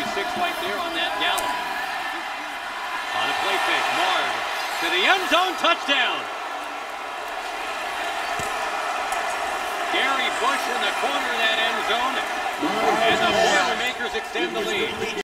Six right there on that gallop. On a play fake, Marve to the end zone, touchdown. Gary Bush in the corner of that end zone. And the Boilermakers extend the lead.